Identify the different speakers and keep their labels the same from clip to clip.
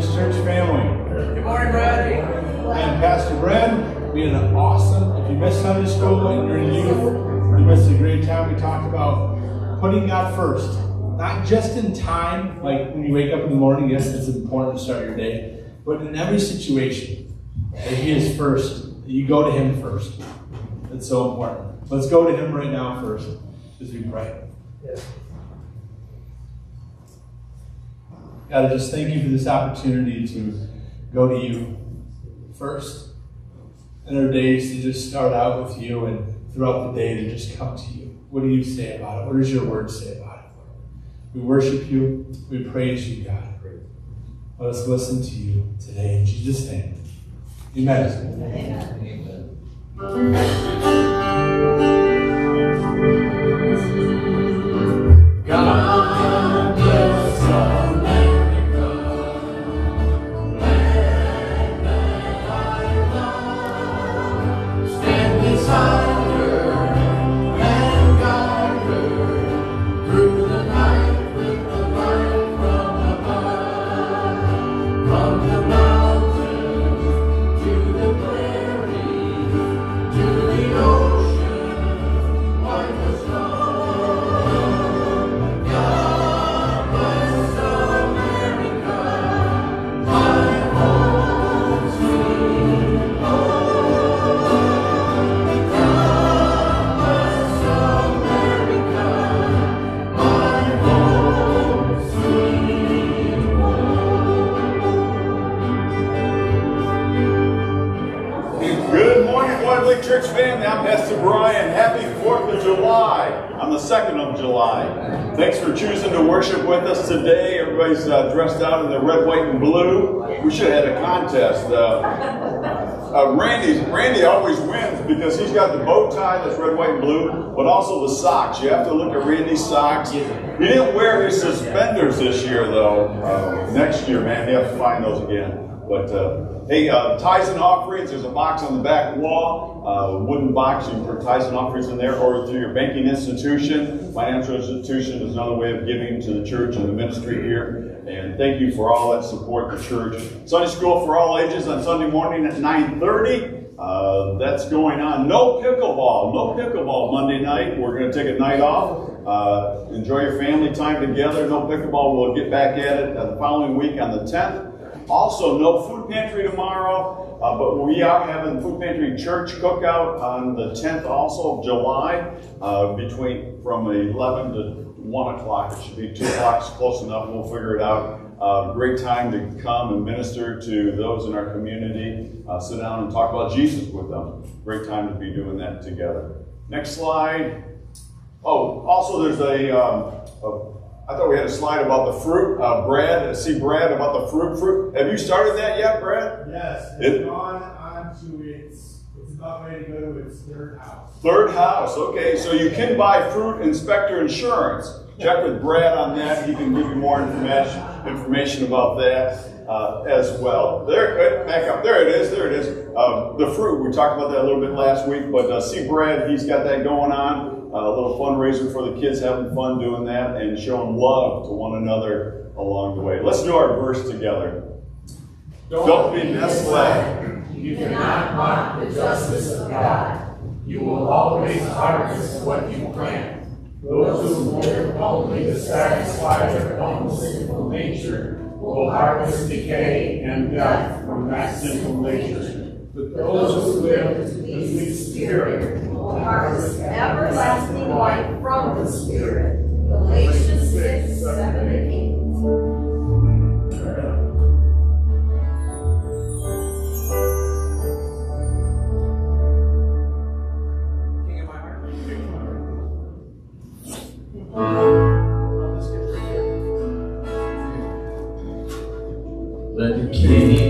Speaker 1: Church family.
Speaker 2: Good morning, Brad.
Speaker 1: I'm Pastor Brad. We had an awesome, if you missed Sunday school and you're in youth, you missed a great time. We talked about putting God first. Not just in time, like when you wake up in the morning, yes, it's important to start your day, but in every situation, that He is first. You go to Him first. It's so important. Let's go to Him right now first as we pray.
Speaker 2: Yes.
Speaker 1: God, I just thank you for this opportunity to go to you first in our days to just start out with you and throughout the day to just come to you. What do you say about it? What does your word say about it? We worship you. We praise you, God. Let us listen to you today in Jesus' name. Amen.
Speaker 3: God
Speaker 4: today. Everybody's uh, dressed out in the red, white, and blue. We should have had a contest. Uh, uh, Randy, Randy always wins because he's got the bow tie that's red, white, and blue, but also the socks. You have to look at Randy's socks. He didn't wear his suspenders this year, though. Uh, next year, man, you have to find those again. But uh, hey, uh, and offerings, there's a box on the back wall, uh, wooden box. You can put Tyson offerings in there, or through your banking institution. Financial institution is another way of giving to the church and the ministry here. And thank you for all that support the church. Sunday school for all ages on Sunday morning at 9:30. Uh, that's going on. No pickleball. No pickleball Monday night. We're going to take a night off. Uh, enjoy your family time together. No pickleball. We'll get back at it uh, the following week on the 10th. Also, no food pantry tomorrow, uh, but we are having food pantry church cookout on the 10th also of July, uh, between from 11 to 1 o'clock. It should be 2 o'clock, close enough. We'll figure it out. Uh, great time to come and minister to those in our community. Uh, sit down and talk about Jesus with them. Great time to be doing that together. Next slide. Oh, also there's a, um, a I thought we had a slide about the fruit. Uh, Brad, see Brad about the fruit. Fruit. Have you started that yet, Brad?
Speaker 5: Yes,
Speaker 4: It-
Speaker 5: it's gone on to its, it's about ready to go to its third house.
Speaker 4: Third house. Okay, so you can buy fruit inspector insurance. Check with Brad on that. He can give you more information information about that uh, as well. There, uh, back up. There it is. There it is. Uh, the fruit. We talked about that a little bit last week, but uh, see Brad. He's got that going on. A little fundraiser for the kids, having fun doing that, and showing love to one another along the way. Let's do our verse together. Don't be misled.
Speaker 3: You cannot mock the justice of God. You will always harvest what you plant. Those who live only to satisfy their own sinful nature will harvest decay and death from that sinful nature. But those who live in the Spirit
Speaker 6: harvest everlasting life from the Spirit. Galatians 6, 7, and 8.
Speaker 2: Of my heart.
Speaker 3: Let the king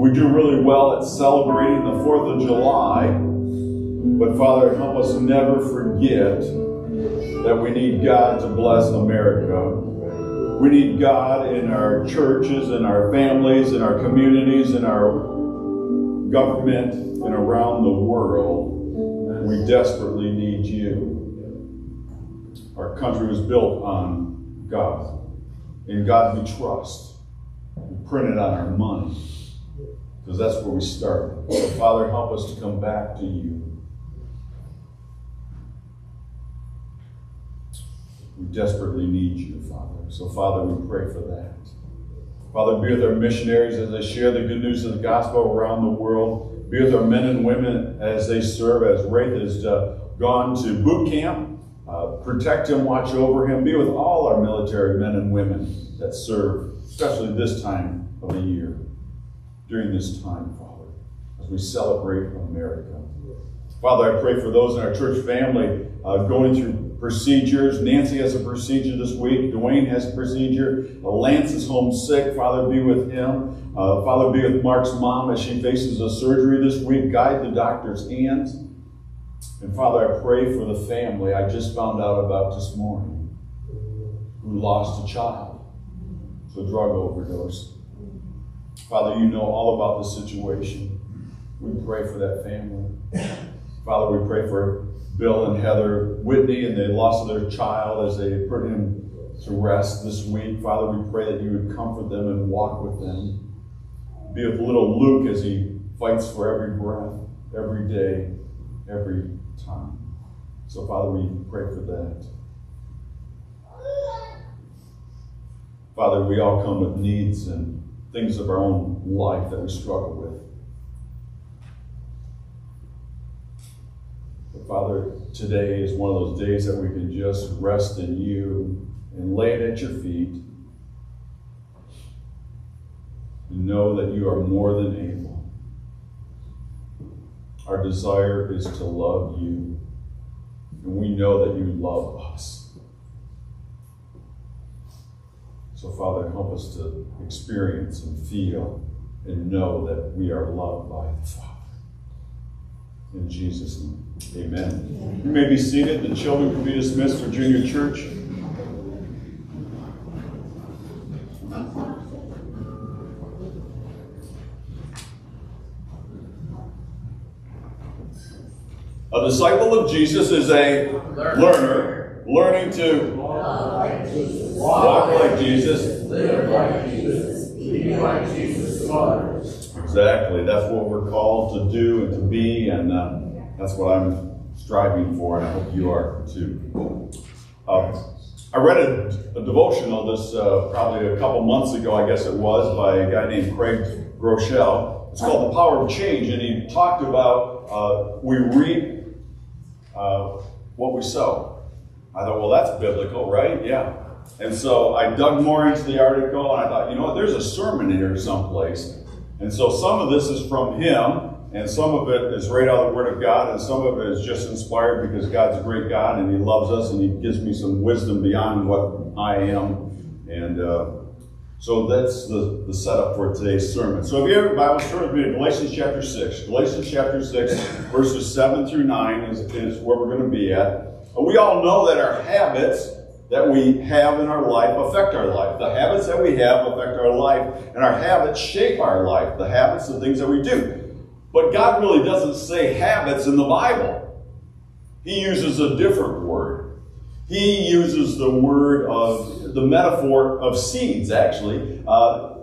Speaker 4: We do really well at celebrating the 4th of July, but Father, help us never forget that we need God to bless America. We need God in our churches, in our families, in our communities, in our government, and around the world. We desperately need you. Our country was built on God. In God we trust. We print it on our money. Because that's where we start. Father, help us to come back to you. We desperately need you, Father. So, Father, we pray for that. Father, be with our missionaries as they share the good news of the gospel around the world. Be with our men and women as they serve, as Wraith has uh, gone to boot camp uh, protect him, watch over him, be with all our military men and women that serve, especially this time of the year, during this time, Father, as we celebrate America. Father, I pray for those in our church family uh, going through procedures. Nancy has a procedure this week. Dwayne has a procedure. Uh, Lance is home sick. Father, be with him. Uh, Father, be with Mark's mom as she faces a surgery this week. Guide the doctor's hands. And Father, I pray for the family I just found out about this morning who lost a child to a drug overdose. Father, you know all about the situation. We pray for that family. Father, we pray for Bill and Heather Whitney and the loss of their child as they put him to rest this week. Father, we pray that you would comfort them and walk with them. Be with little Luke as he fights for every breath, every day, every time. So, Father, we pray for that. Father, we all come with needs and things of our own life that we struggle with. But Father, today is one of those days that we can just rest in you and lay it at your feet and know that you are more than able. Our desire is to love you, and we know that you love us. So, Father, help us to experience and feel and know that we are loved by the Father. In Jesus' name, amen. You may be seated. The children can be dismissed for junior church. A disciple of Jesus is a learner, learning to walk like Jesus,
Speaker 3: Live like Jesus. Be like Jesus to others.
Speaker 4: Exactly. That's what we're called to do and to be, and uh, that's what I'm striving for, and I hope you are too. Uh, I read a, a devotional this uh, probably a couple months ago, I guess it was, by a guy named Craig Groeschel. It's called The Power of Change, and he talked about uh, we reap uh, what we sow. I thought, well, that's biblical, right? Yeah. And so I dug more into the article, and I thought, you know what, there's a sermon in here someplace. And so some of this is from him, and some of it is right out of the Word of God, and some of it is just inspired because God's a great God and He loves us and He gives me some wisdom beyond what I am. And uh, so that's the, the setup for today's sermon. So if you have a Bible, turn with me to Galatians chapter 6. Galatians chapter 6, verses 7 through 9 is, is where we're going to be at. We all know that our habits that we have in our life affect our life. The habits that we have affect our life, and our habits shape our life. The habits, the things that we do. But God really doesn't say habits in the Bible. He uses a different word. He uses the word of the metaphor of seeds, actually. Uh,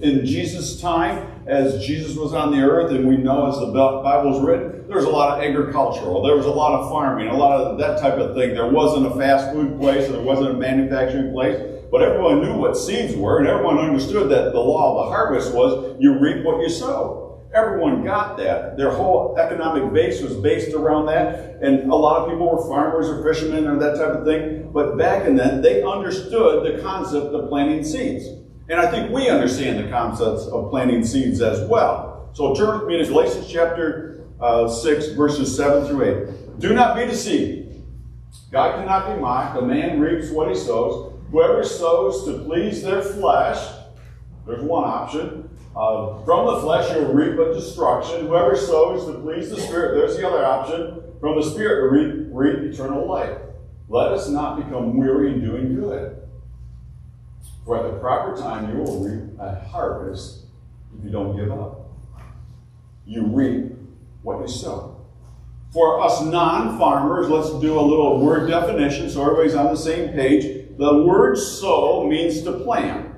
Speaker 4: in Jesus' time, as Jesus was on the earth, and we know as the Bible Bible's written, there was a lot of agricultural, there was a lot of farming, a lot of that type of thing. There wasn't a fast food place, there wasn't a manufacturing place, but everyone knew what seeds were, and everyone understood that the law of the harvest was you reap what you sow. Everyone got that. Their whole economic base was based around that, and a lot of people were farmers or fishermen or that type of thing. But back in then, they understood the concept of planting seeds. And I think we understand the concepts of planting seeds as well. So turn with me to Galatians chapter uh, 6, verses 7 through 8. Do not be deceived. God cannot be mocked. A man reaps what he sows. Whoever sows to please their flesh, there's one option. Uh, from the flesh you'll reap a destruction. Whoever sows to please the Spirit, there's the other option. From the Spirit reap, reap eternal life. Let us not become weary in doing good. For at the proper time you will reap a harvest if you don't give up. You reap what you sow. For us non farmers, let's do a little word definition so everybody's on the same page. The word sow means to plant.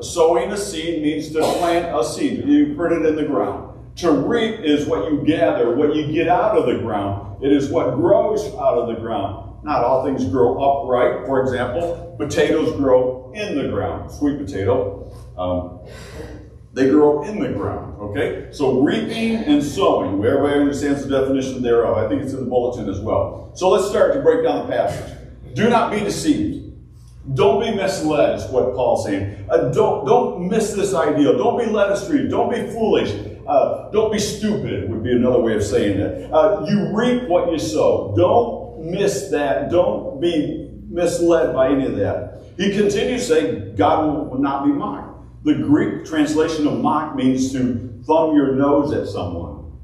Speaker 4: Sowing a seed means to plant a seed. You put it in the ground. To reap is what you gather, what you get out of the ground. It is what grows out of the ground. Not all things grow upright. For example, potatoes grow in the ground. Sweet potato. Um, they grow in the ground. Okay? So reaping and sowing. Everybody understands the definition thereof. I think it's in the bulletin as well. So let's start to break down the passage. Do not be deceived. Don't be misled, is what Paul's saying. Uh, don't, don't miss this ideal. Don't be led astray. Don't be foolish. Uh, don't be stupid, would be another way of saying that. Uh, you reap what you sow. Don't miss that. Don't be misled by any of that. He continues saying, God will not be mocked. The Greek translation of mock means to thumb your nose at someone,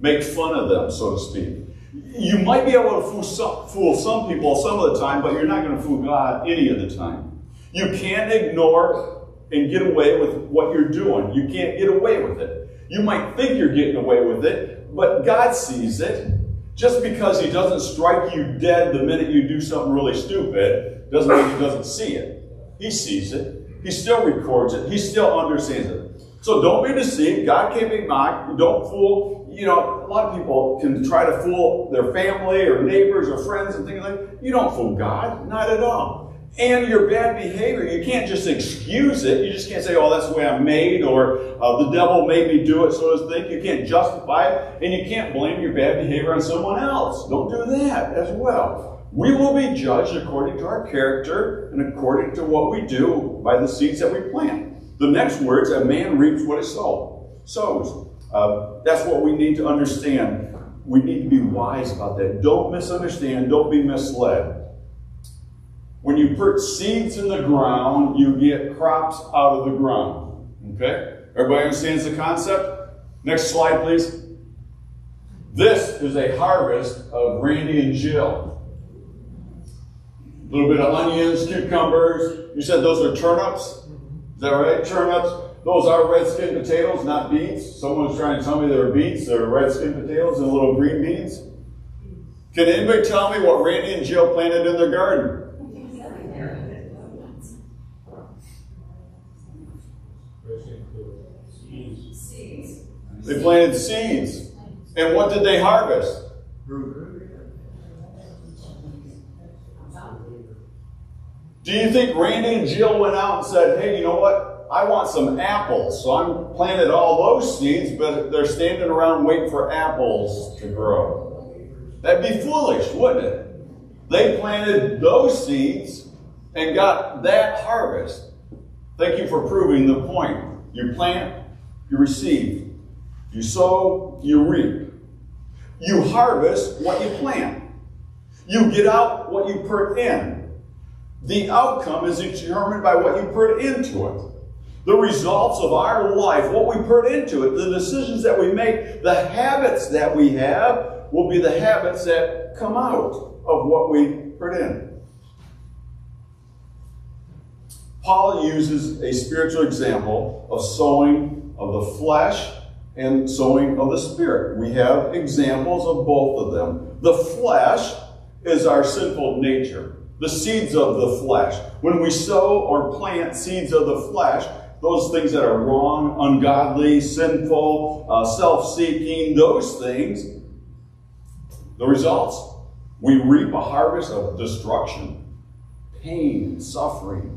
Speaker 4: make fun of them, so to speak. You might be able to fool some, fool some people some of the time, but you're not going to fool God any of the time. You can't ignore and get away with what you're doing. You can't get away with it. You might think you're getting away with it, but God sees it. Just because he doesn't strike you dead the minute you do something really stupid doesn't mean he doesn't see it. He sees it. He still records it. He still understands it. So don't be deceived. God can't be mocked. Don't fool. You know, a lot of people can try to fool their family or neighbors or friends and things like that. You don't fool God. Not at all. And your bad behavior, you can't just excuse it. You just can't say, oh, that's the way I'm made, or uh, the devil made me do it, so to speak. You can't justify it, and you can't blame your bad behavior on someone else. Don't do that as well. We will be judged according to our character and according to what we do by the seeds that we plant. The next words, a man reaps what he sows. Uh, that's what we need to understand. We need to be wise about that. Don't misunderstand. Don't be misled. When you put seeds in the ground, you get crops out of the ground. Okay? Everybody understands the concept? Next slide, please. This is a harvest of Randy and Jill. A little bit of onions, cucumbers. You said those are turnips? Is that right? Turnips. Those are red skin potatoes, not beets. Someone was trying to tell me they're beets. They're red skin potatoes and little green beans. Can anybody tell me what Randy and Jill planted in their garden? They planted seeds. And what did they harvest? Do you think Randy and Jill went out and said, hey, you know what? I want some apples. So I'm planted all those seeds, but they're standing around waiting for apples to grow. That'd be foolish, wouldn't it? They planted those seeds and got that harvest. Thank you for proving the point. You plant, you receive. You sow, you reap. You harvest what you plant. You get out what you put in. The outcome is determined by what you put into it. The results of our life, what we put into it, the decisions that we make, the habits that we have will be the habits that come out of what we put in. Paul uses a spiritual example of sowing of the flesh and sowing of the Spirit. We have examples of both of them. The flesh is our sinful nature, the seeds of the flesh. When we sow or plant seeds of the flesh, those things that are wrong, ungodly, sinful, uh, self seeking, those things, the results, we reap a harvest of destruction, pain, suffering,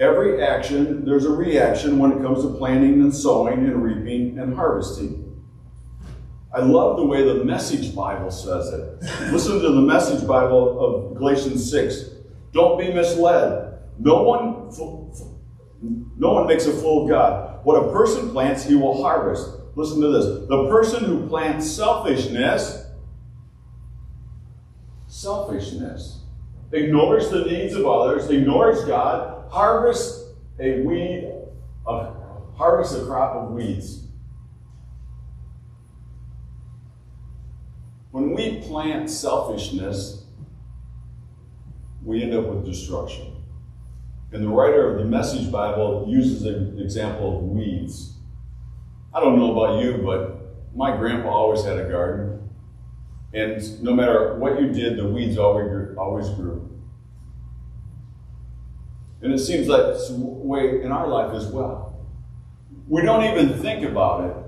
Speaker 4: Every action, there's a reaction when it comes to planting and sowing and reaping and harvesting. I love the way the Message Bible says it. Listen to the Message Bible of Galatians 6. Don't be misled. No one, no one makes a fool of God. What a person plants, he will harvest. Listen to this. The person who plants selfishness, selfishness, ignores the needs of others, ignores God, harvests a weed, a, harvest a crop of weeds. When we plant selfishness, we end up with destruction. And the writer of the Message Bible uses an example of weeds. I don't know about you, but my grandpa always had a garden. And no matter what you did, the weeds always grew. Always grew. And it seems like it's way in our life as well. We don't even think about it.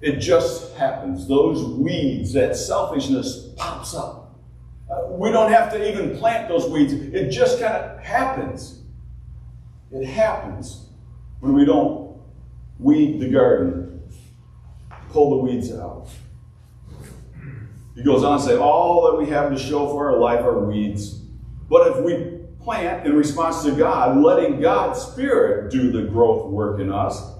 Speaker 4: It just happens. Those weeds, that selfishness pops up. Uh, we don't have to even plant those weeds. It just kind of happens. It happens when we don't weed the garden, pull the weeds out. He goes on to say, all that we have to show for our life are weeds. But if we plant in response to God, letting God's Spirit do the growth work in us,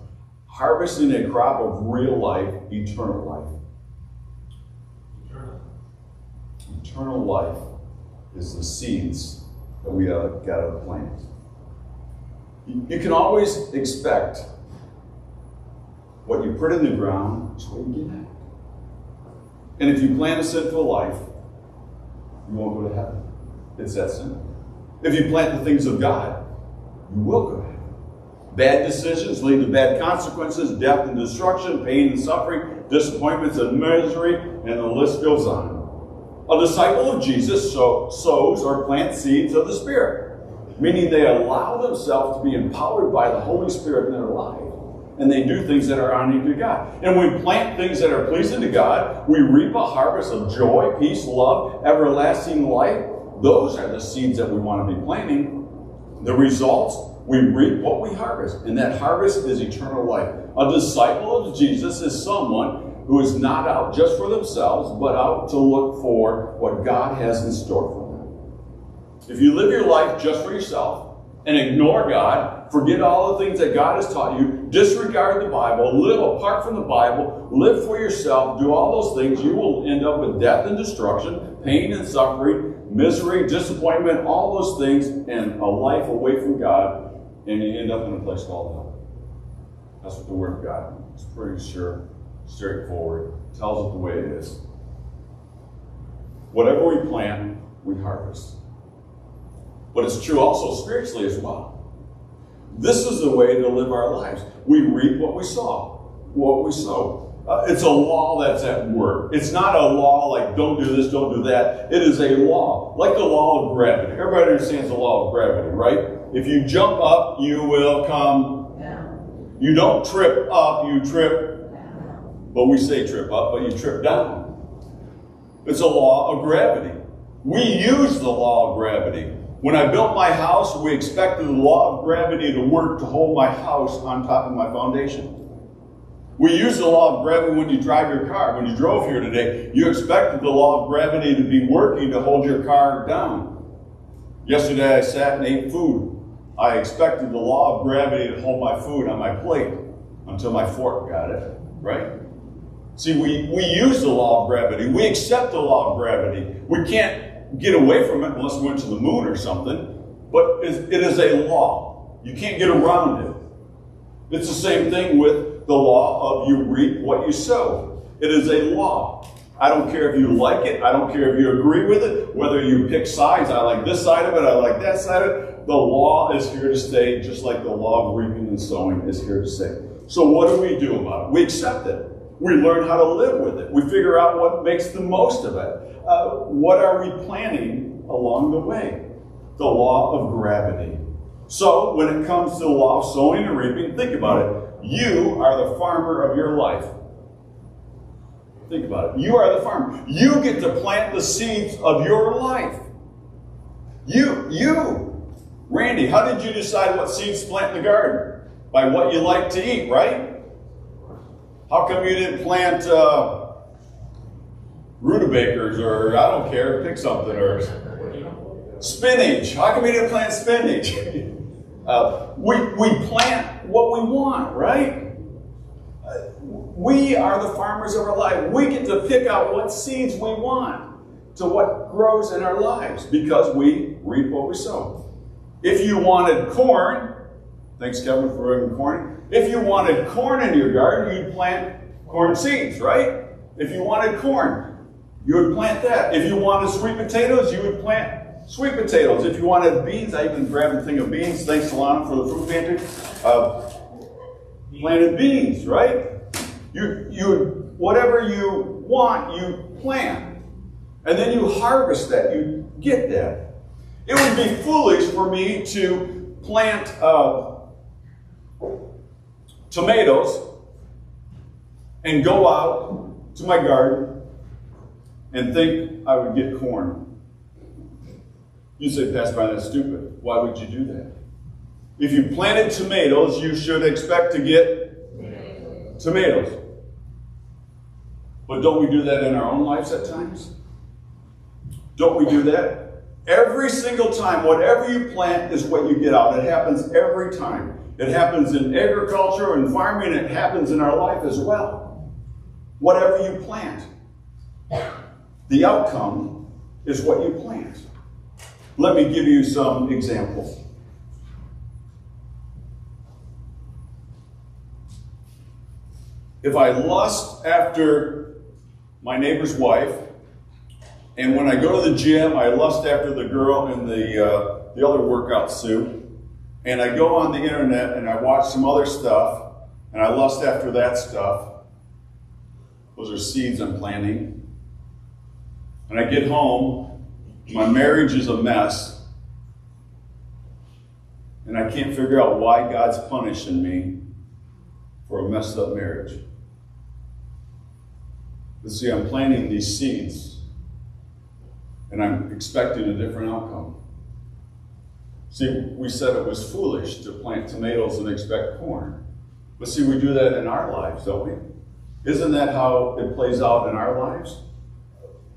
Speaker 4: harvesting a crop of real life, eternal life. Eternal, eternal life is the seeds that we uh, got to plant. You can always expect what you put in the ground is what you get out. And if you plant a sinful life, you won't go to heaven. It's that simple. If you plant the things of God, you will go. Bad decisions lead to bad consequences, death and destruction, pain and suffering, disappointments and misery, and the list goes on. A disciple of Jesus sows or plants seeds of the Spirit, meaning they allow themselves to be empowered by the Holy Spirit in their life. And they do things that are honoring to God. And we plant things that are pleasing to God. We reap a harvest of joy, peace, love, everlasting life. Those are the seeds that we want to be planting. The results we reap what we harvest, and that harvest is eternal life. A disciple of Jesus is someone who is not out just for themselves, but out to look for what God has in store for them. If you live your life just for yourself and ignore God, forget all the things that God has taught you, disregard the Bible, live apart from the Bible, live for yourself, do all those things, you will end up with death and destruction, pain and suffering, misery, disappointment, all those things, and a life away from God, and you end up in a place called hell. That's what the Word of God is pretty sure straightforward, tells it the way it is. Whatever we plant, we harvest. But it's true also spiritually as well. This is the way to live our lives. We reap what we sow. What we sow. Uh, it's a law that's at work. It's not a law like don't do this, don't do that. It is a law, like the law of gravity. Everybody understands the law of gravity, right? If you jump up, you will come down. You don't trip up, you trip but we say trip up, but you trip down. It's a law of gravity. We use the law of gravity. When I built my house, we expected the law of gravity to work to hold my house on top of my foundation. We use the law of gravity when you drive your car. When you drove here today, you expected the law of gravity to be working to hold your car down. Yesterday, I sat and ate food. I expected the law of gravity to hold my food on my plate until my fork got it, right? See, we, we use the law of gravity. We accept the law of gravity. We can't get away from it unless we went to the moon or something. But it is a law. You can't get around it. It's the same thing with the law of you reap what you sow. It is a law. I don't care if you like it. I don't care if you agree with it. Whether you pick sides. I like this side of it. I like that side of it. The law is here to stay, just like the law of reaping and sowing is here to stay. So what do we do about it? We accept it. We learn how to live with it. We figure out what makes the most of it. Uh, what are we planning along the way? The law of gravity. So, when it comes to the law of sowing and reaping, think about it. You are the farmer of your life. Think about it. You are the farmer. You get to plant the seeds of your life. You, you. Randy, how did you decide what seeds to plant in the garden? By what you like to eat, right? How come you didn't plant uh, rutabagas or I don't care, pick something or spinach? How come you didn't plant spinach? uh, we, we plant what we want, right? Uh, we are the farmers of our life. We get to pick out what seeds we want to what grows in our lives because we reap what we sow. If you wanted corn, thanks Kevin for bringing corn. If you wanted corn in your garden, you'd plant corn seeds, right? If you wanted corn, you would plant that. If you wanted sweet potatoes, you would plant sweet potatoes. If you wanted beans, I even grabbed a thing of beans. Thanks to Lana for the fruit pantry. Uh, planted beans, right? You, you, whatever you want, you plant. And then you harvest that. You get that. It would be foolish for me to plant uh, tomatoes and go out to my garden and think I would get corn. You say, Pastor Brian, that's stupid. Why would you do that? If you planted tomatoes, you should expect to get tomatoes. But don't we do that in our own lives at times? Don't we do that? Every single time, whatever you plant is what you get out. It happens every time. It happens in agriculture and farming. It happens in our life as well. Whatever you plant, the outcome is what you plant. Let me give you some examples. If I lust after my neighbor's wife, and when I go to the gym, I lust after the girl in the, uh, the other workout suit, and I go on the internet and I watch some other stuff, and I lust after that stuff. Those are seeds I'm planting. And I get home, my marriage is a mess, and I can't figure out why God's punishing me for a messed up marriage. But see, I'm planting these seeds, and I'm expecting a different outcome. See, we said it was foolish to plant tomatoes and expect corn. But see, we do that in our lives, don't we? Isn't that how it plays out in our lives?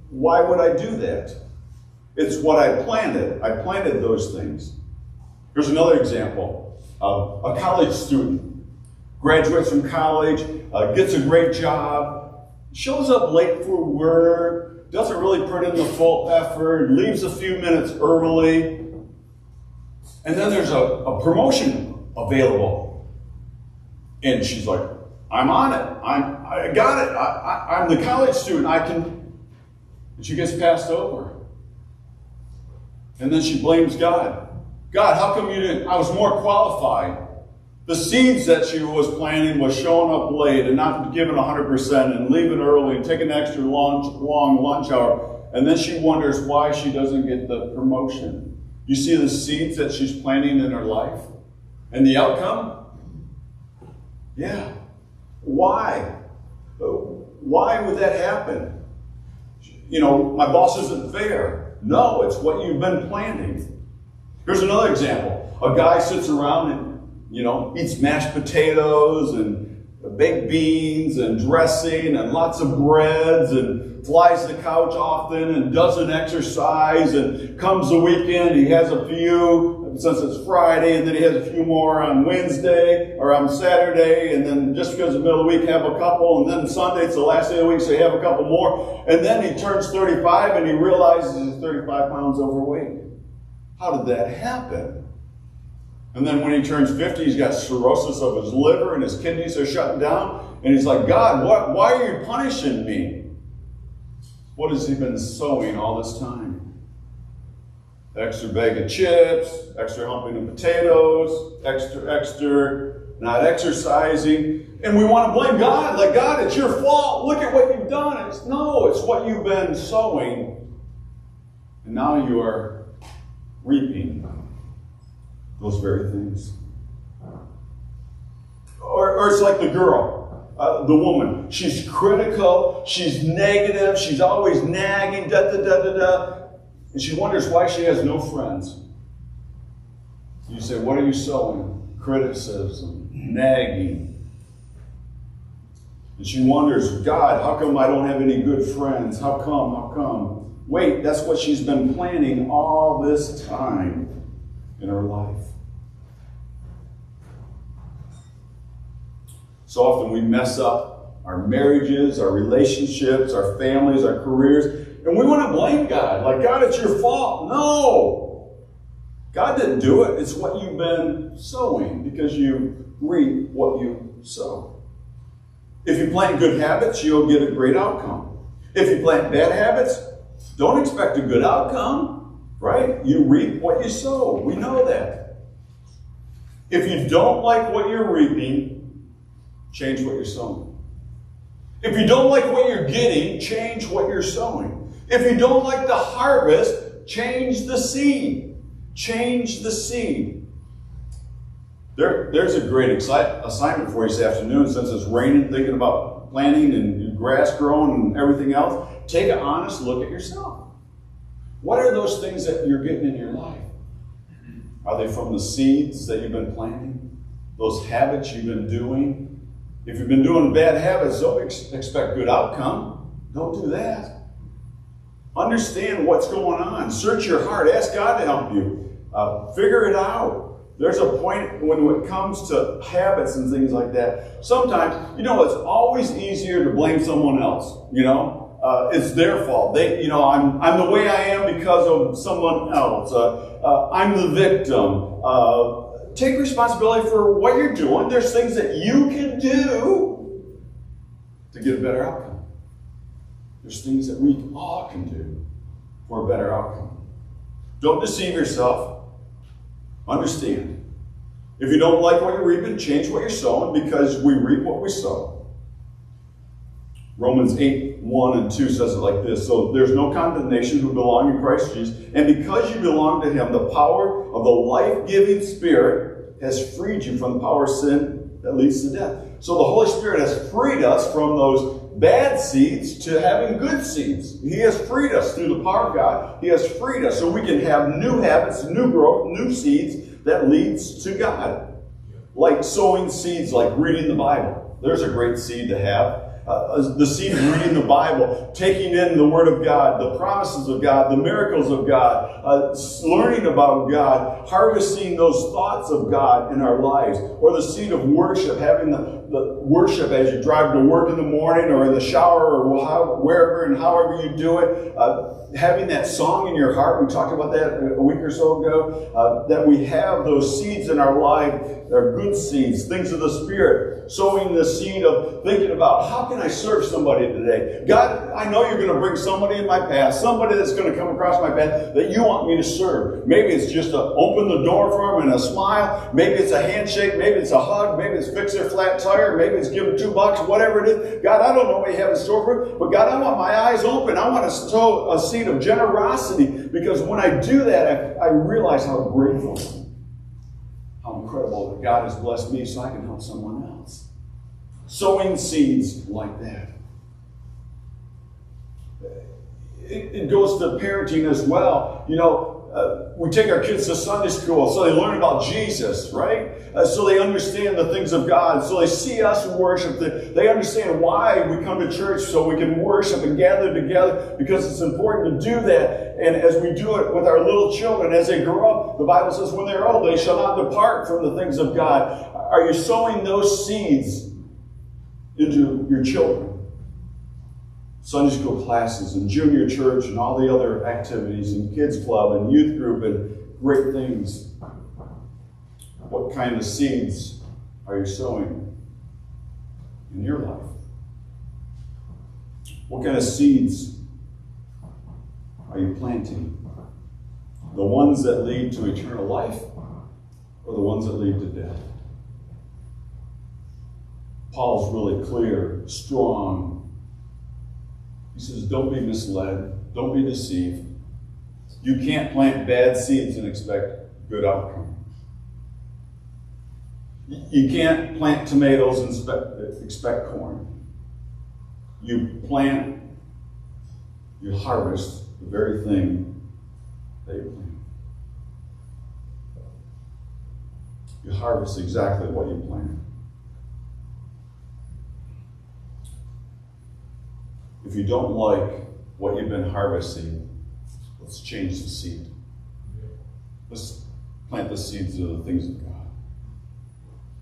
Speaker 4: Why would I do that? It's what I planted. I planted those things. Here's another example. Uh, a college student graduates from college, uh, gets a great job, shows up late for work, doesn't really put in the full effort, leaves a few minutes early, and then there's a, a promotion available. And she's like, I'm on it. I'm, I got it. I, I, I'm the college student. I can. And she gets passed over. And then she blames God. God, how come you didn't? I was more qualified. The seeds that she was planting was showing up late and not giving 100% and leaving early and taking an extra long lunch hour. And then she wonders why she doesn't get the promotion. You see the seeds that she's planting in her life? And the outcome? Yeah. Why? Why would that happen? You know, my boss isn't fair. No, it's what you've been planning. Here's another example. A guy sits around and, you know, eats mashed potatoes and baked beans and dressing and lots of breads and flies the couch often and doesn't exercise and comes the weekend, he has a few since it's Friday and then he has a few more on Wednesday or on Saturday and then just because the middle of the week have a couple and then Sunday it's the last day of the week so you have a couple more and then he turns 35 and he realizes he's 35 pounds overweight. How did that happen? And then when he turns 50, he's got cirrhosis of his liver and his kidneys are shutting down. And he's like, God, what, why are you punishing me? What has he been sowing all this time? Extra bag of chips, extra helping of potatoes, extra, extra, not exercising. And we want to blame God. Like, God, it's your fault. Look at what you've done. It's, no, it's what you've been sowing. And now you are reaping those very things. Or, or it's like the girl, uh, the woman. She's critical, she's negative, she's always nagging, da da da da da. And she wonders why she has no friends. You say, What are you sowing? Criticism, nagging. And she wonders, God, how come I don't have any good friends? How come? How come? Wait, that's what she's been planning all this time in her life. So often we mess up our marriages, our relationships, our families, our careers, and we want to blame God. Like, God, it's your fault. No! God didn't do it. It's what you've been sowing because you reap what you sow. If you plant good habits, you'll get a great outcome. If you plant bad habits, don't expect a good outcome, right? You reap what you sow. We know that. If you don't like what you're reaping, change what you're sowing. If you don't like what you're getting, change what you're sowing. If you don't like the harvest, change the seed. Change the seed. There, there's a great assignment for you this afternoon since it's raining, thinking about planting and grass growing and everything else. Take an honest look at yourself. What are those things that you're getting in your life? Are they from the seeds that you've been planting? Those habits you've been doing? If you've been doing bad habits, don't ex- expect good outcome. Don't do that. Understand what's going on. Search your heart. Ask God to help you. Uh, figure it out. There's a point when it comes to habits and things like that. Sometimes, you know, it's always easier to blame someone else. You know, uh, it's their fault. They, you know, I'm, I'm the way I am because of someone else. Uh, uh, I'm the victim. Uh, take responsibility for what you're doing. There's things that you can do to get a better outcome. There's things that we all can do for a better outcome. Don't deceive yourself. Understand. If you don't like what you're reaping, change what you're sowing because we reap what we sow. Romans 8, 1 and 2 says it like this So there's no condemnation who belong in Christ Jesus. And because you belong to Him, the power of the life giving Spirit has freed you from the power of sin that leads to death. So the Holy Spirit has freed us from those bad seeds to having good seeds. He has freed us through the power of God. He has freed us so we can have new habits, new growth, new seeds that leads to God. Like sowing seeds, like reading the Bible. There's a great seed to have. Uh, the seed of reading the Bible, taking in the Word of God, the promises of God, the miracles of God, uh, learning about God, harvesting those thoughts of God in our lives, or the seed of worship, having the, the worship as you drive to work in the morning or in the shower or how, wherever and however you do it. Uh, having that song in your heart, we talked about that a week or so ago, uh, that we have those seeds in our life, they're good seeds, things of the Spirit, sowing the seed of thinking about how can I serve somebody today? God, I know you're going to bring somebody in my path, somebody that's going to come across my path that you want me to serve. Maybe it's just to open the door for them and a smile. Maybe it's a handshake. Maybe it's a hug. Maybe it's fix their flat tire. Maybe it's give them two bucks, whatever it is. God, I don't know what you have in store for me, but God, I want my eyes open. I want to sow a seed of generosity because when I do that, I, I realize how grateful, how incredible that God has blessed me so I can help someone else. Sowing seeds like that. It, it goes to parenting as well. You know, uh, we take our kids to Sunday school so they learn about Jesus, right? Uh, so they understand the things of God. So they see us worship. They, they understand why we come to church so we can worship and gather together because it's important to do that. And as we do it with our little children, as they grow up, the Bible says when they're old, they shall not depart from the things of God. Are you sowing those seeds into your children? Sunday school classes and junior church and all the other activities and kids club and youth group and great things. What kind of seeds are you sowing in your life? What kind of seeds are you planting? The ones that lead to eternal life or the ones that lead to death? Paul's really clear, strong, he says, Don't be misled, don't be deceived. You can't plant bad seeds and expect good outcome. You can't plant tomatoes and expect corn. You plant, you harvest the very thing that you plant. You harvest exactly what you plant. If you don't like what you've been harvesting, let's change the seed. Let's plant the seeds of the things of God.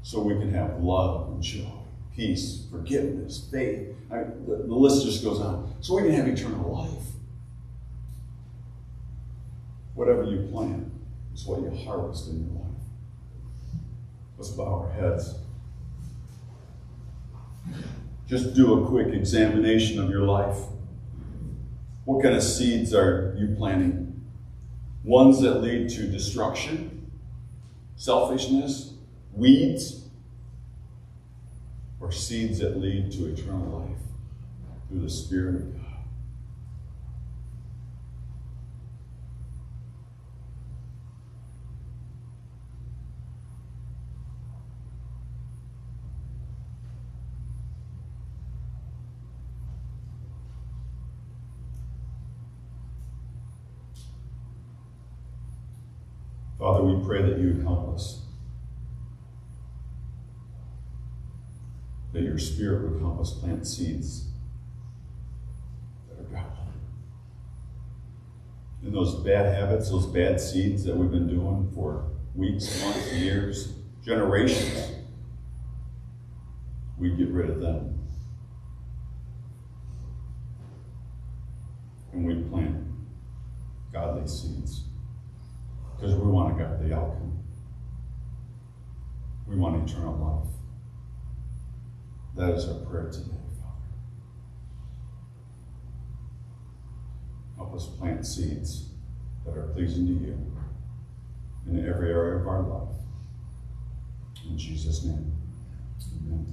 Speaker 4: So we can have love and joy, peace, forgiveness, faith. I, the, the list just goes on. So we can have eternal life. Whatever you plant is what you harvest in your life. Let's bow our heads just do a quick examination of your life. What kind of seeds are you planting? Ones that lead to destruction, selfishness, weeds, or seeds that lead to eternal life through the Spirit of God? Father, we pray that you would help us. That your Spirit would help us plant seeds that are godly. And those bad habits, those bad seeds that we've been doing for weeks, months, years, generations, we get rid of them. And we plant godly seeds because we want to get the outcome. We want eternal life. That is our prayer today, Father. Help us plant seeds that are pleasing to you in every area of our life. In Jesus' name. Amen.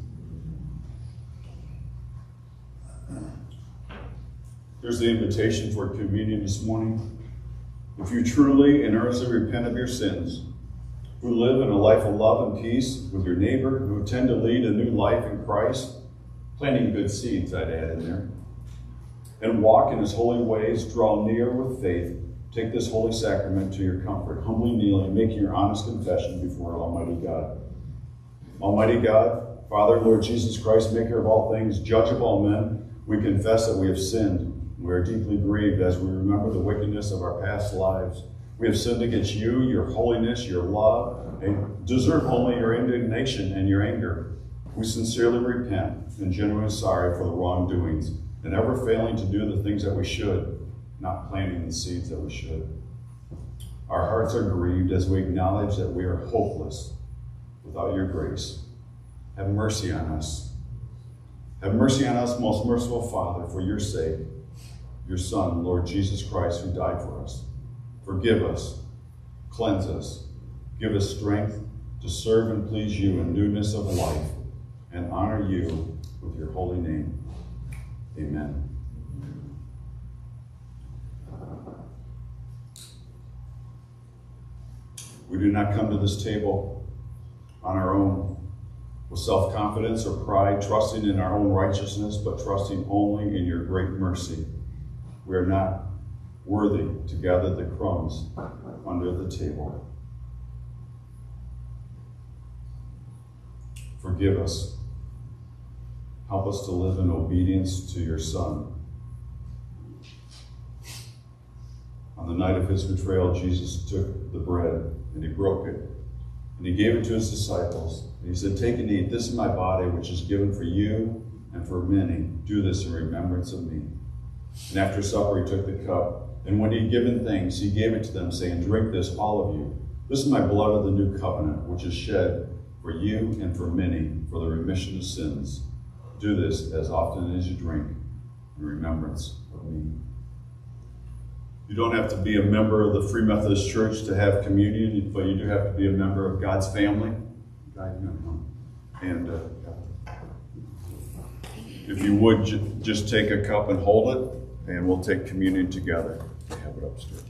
Speaker 4: Here's the invitation for communion this morning. If you truly and earnestly repent of your sins, who live in a life of love and peace with your neighbor, who intend to lead a new life in Christ, planting good seeds, I'd add in there, and walk in his holy ways, draw near with faith, take this holy sacrament to your comfort, humbly kneeling, making your honest confession before Almighty God. Almighty God, Father, and Lord Jesus Christ, maker of all things, judge of all men, we confess that we have sinned. We are deeply grieved as we remember the wickedness of our past lives. We have sinned against you, your holiness, your love, and deserve only your indignation and your anger. We sincerely repent and genuinely sorry for the wrongdoings and ever failing to do the things that we should, not planting the seeds that we should. Our hearts are grieved as we acknowledge that we are hopeless without your grace. Have mercy on us. Have mercy on us, most merciful Father, for your sake, your Son, Lord Jesus Christ, who died for us. Forgive us, cleanse us, give us strength to serve and please you in newness of life, and honor you with your holy name. Amen. We do not come to this table on our own with self confidence or pride, trusting in our own righteousness, but trusting only in your great mercy. We are not worthy to gather the crumbs under the table. Forgive us. Help us to live in obedience to your Son. On the night of his betrayal, Jesus took the bread and he broke it and he gave it to his disciples. And he said, Take and eat. This is my body, which is given for you and for many. Do this in remembrance of me. And after supper, he took the cup. And when he had given thanks, he gave it to them, saying, Drink this, all of you. This is my blood of the new covenant, which is shed for you and for many for the remission of sins. Do this as often as you drink in remembrance of me. You don't have to be a member of the Free Methodist Church to have communion, but you do have to be a member of God's family. And uh, if you would, just take a cup and hold it, and we'll take communion together. have it upstairs.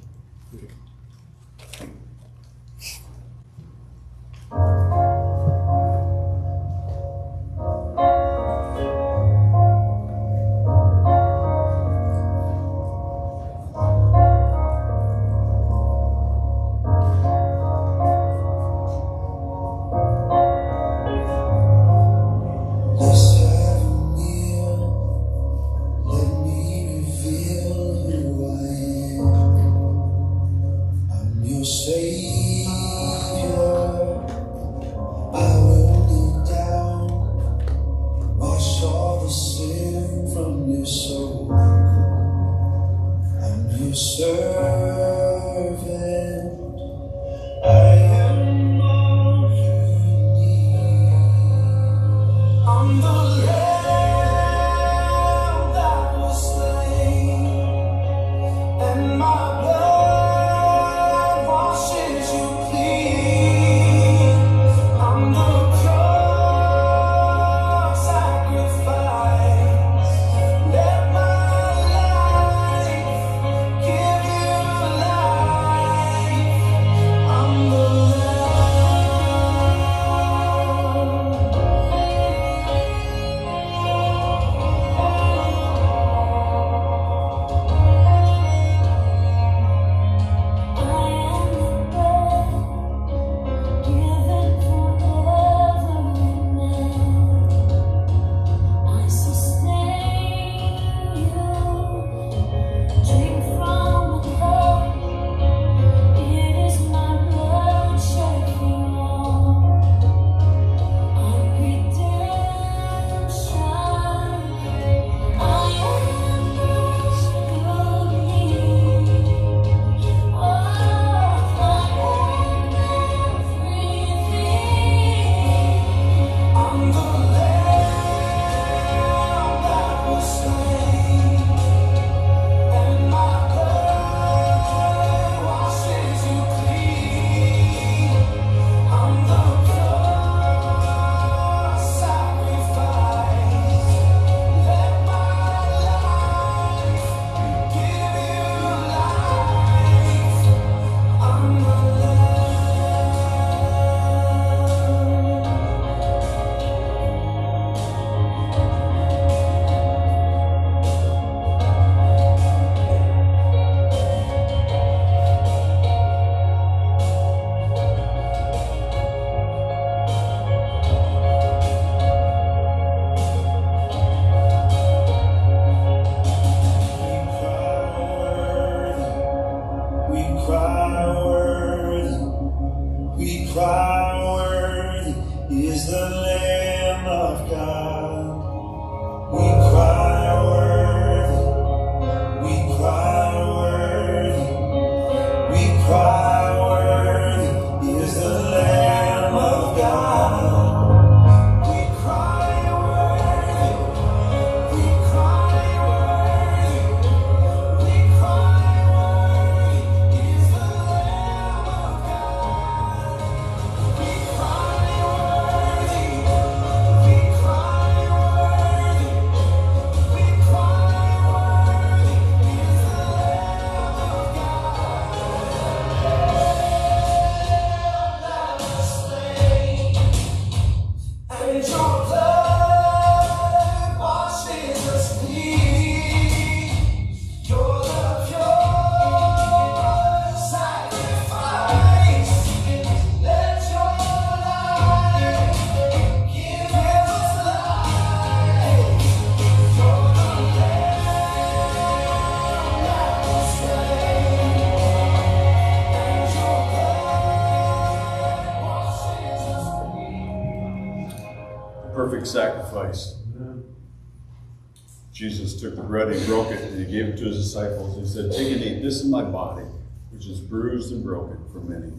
Speaker 4: Bread, he broke it, and he gave it to his disciples. He said, Take and eat. This is my body, which is bruised and broken for many.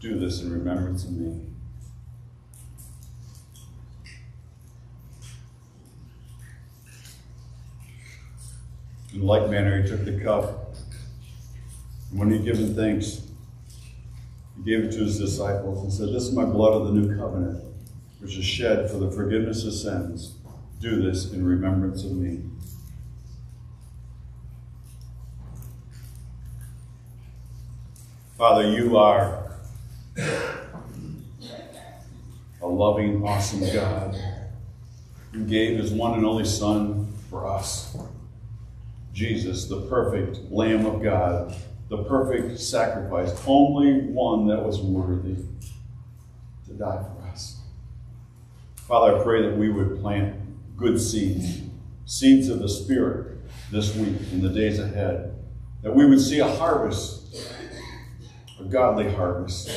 Speaker 4: Do this in remembrance of me. In like manner, he took the cup. And when he given thanks, he gave it to his disciples and said, This is my blood of the new covenant, which is shed for the forgiveness of sins. Do this in remembrance of me. Father, you are a loving, awesome God who gave his one and only Son for us. Jesus, the perfect Lamb of God, the perfect sacrifice, only one that was worthy to die for us. Father, I pray that we would plant good seeds, seeds of the Spirit this week and the days ahead, that we would see a harvest, a godly harvest.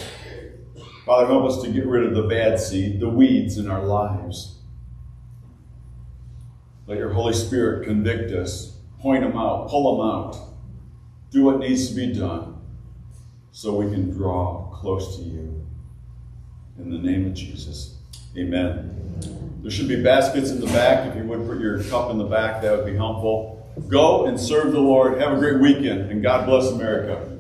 Speaker 4: Father, help us to get rid of the bad seed, the weeds in our lives. Let your Holy Spirit convict us point them out, pull them out, do what needs to be done so we can draw close to you. In the name of Jesus, amen. There should be baskets in the back. If you would put your cup in the back, that would be helpful. Go and serve the Lord. Have a great weekend, and God bless America.